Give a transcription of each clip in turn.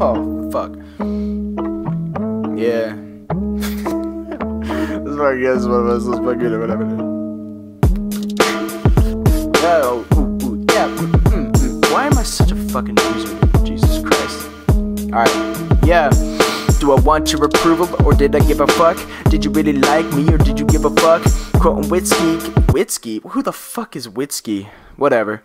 oh, fuck. Yeah. this is fucking one of us. Let's fucking whatever. Yeah, oh, ooh, ooh, yeah. Mm, mm, mm. Why am I such a fucking loser? Jesus Christ. Alright, yeah. Do I want your approval or did I give a fuck? Did you really like me or did you give a fuck? Quoting Witsky. Witsky? Who the fuck is Witsky? Whatever.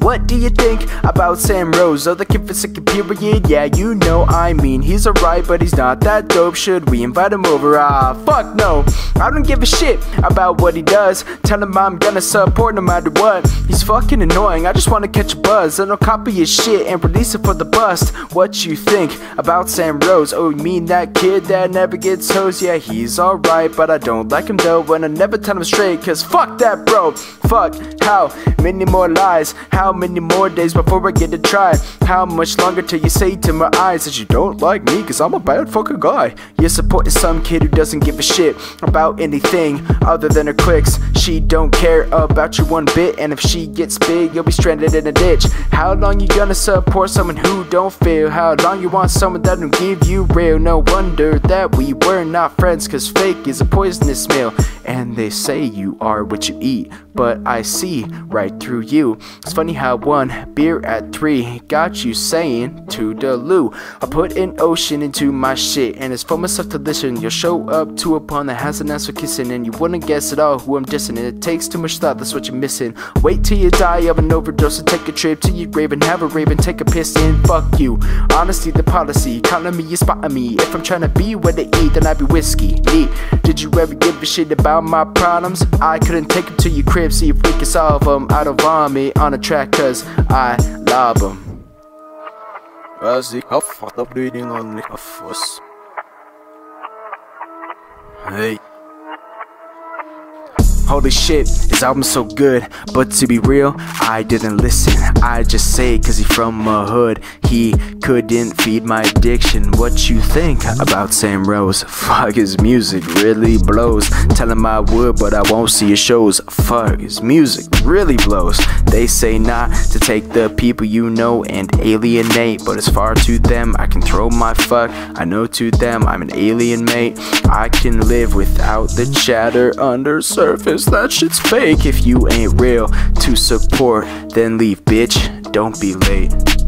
What do you think about Sam Rose? Oh, the kid for second period? Yeah, you know I mean He's alright, but he's not that dope Should we invite him over? Ah, fuck no I don't give a shit about what he does Tell him I'm gonna support no matter what He's fucking annoying, I just wanna catch a buzz And I'll copy his shit and release it for the bust What you think about Sam Rose? Oh, you mean that kid that never gets hosed? Yeah, he's alright, but I don't like him though When I never tell him straight, cause fuck that bro Fuck, how many more lies? How many more days before I get to try? How much longer till you say to my eyes that you don't like me cause I'm a bad fucking guy? You're supporting some kid who doesn't give a shit about anything other than her clicks. She don't care about you one bit and if she gets big you'll be stranded in a ditch. How long you gonna support someone who don't feel? How long you want someone that don't give you real? No wonder that we were not friends cause fake is a poisonous meal. And they say you are what you eat, but I see right through you. It's funny how one beer at three got you saying to the loo. I put an ocean into my shit, and it's for myself to listen. You'll show up to a pun that has an ass for kissing, and you wouldn't guess at all who I'm dissing. And it takes too much thought, that's what you're missing. Wait till you die of an overdose and take a trip to your grave and have a rave and take a piss and fuck you. Honesty, the policy, calling me, you spotting me. If I'm trying to be what they eat, then I'd be whiskey. Neat. Did you ever give a shit about my problems? I couldn't take them to your crib, see if we can solve them. I don't vomit on a track, cause I love them. As ik afvat op reading on the fuss. Hey. Holy shit, his album's so good, but to be real, I didn't listen. I just say it cause he from a hood. He couldn't feed my addiction. What you think about Sam Rose? Fuck, his music really blows. Tell him I would, but I won't see his shows. Fuck, his music really blows. They say not to take the people you know and alienate, but as far to them, I can throw my fuck. I know to them, I'm an alien mate. I can live without the chatter under surface. That shit's fake if you ain't real to support. Then leave, bitch. Don't be late.